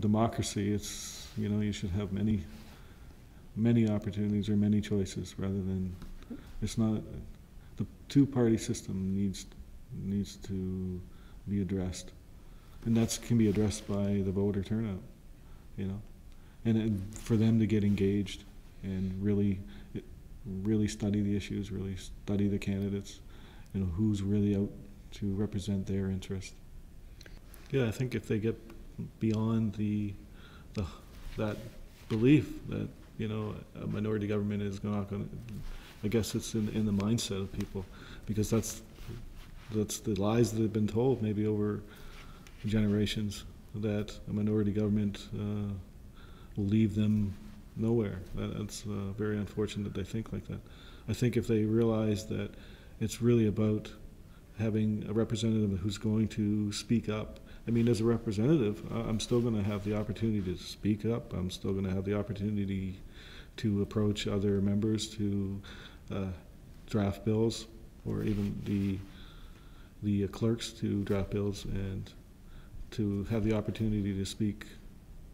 democracy, it's, you know, you should have many, many opportunities or many choices rather than, it's not, the two-party system needs, needs to be addressed. And that can be addressed by the voter turnout, you know? And, and for them to get engaged and really, really study the issues, really study the candidates, you know, who's really out to represent their interest. Yeah, I think if they get beyond the, the that belief that you know a minority government is not going to, I guess it's in, in the mindset of people because that's that's the lies that have been told maybe over generations that a minority government uh, will leave them nowhere. That, that's uh, very unfortunate that they think like that. I think if they realize that it's really about having a representative who's going to speak up. I mean, as a representative, I'm still going to have the opportunity to speak up. I'm still going to have the opportunity to approach other members to uh, draft bills, or even the the clerks to draft bills, and to have the opportunity to speak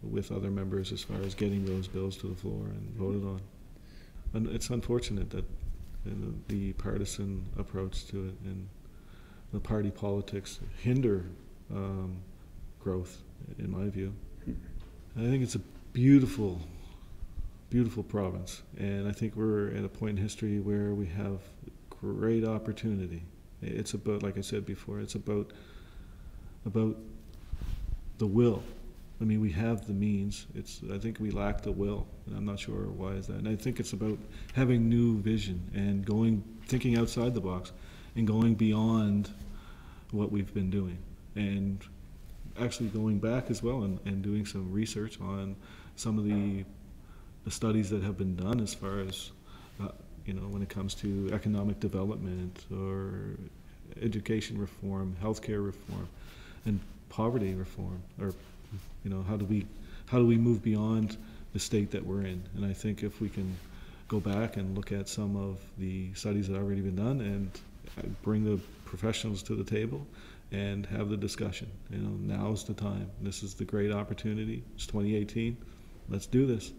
with other members as far as getting those bills to the floor and voted on. And it's unfortunate that you know, the partisan approach to it and the party politics hinder um, growth, in my view. I think it's a beautiful, beautiful province, and I think we're at a point in history where we have great opportunity. It's about, like I said before, it's about about the will. I mean, we have the means. It's I think we lack the will, and I'm not sure why is that. And I think it's about having new vision and going, thinking outside the box, and going beyond what we've been doing, and actually going back as well and, and doing some research on some of the the studies that have been done as far as uh, you know when it comes to economic development or education reform, healthcare reform, and poverty reform, or you know, how do we, how do we move beyond the state that we're in? And I think if we can go back and look at some of the studies that have already been done and bring the professionals to the table and have the discussion. You know, now is the time. This is the great opportunity. It's 2018. Let's do this.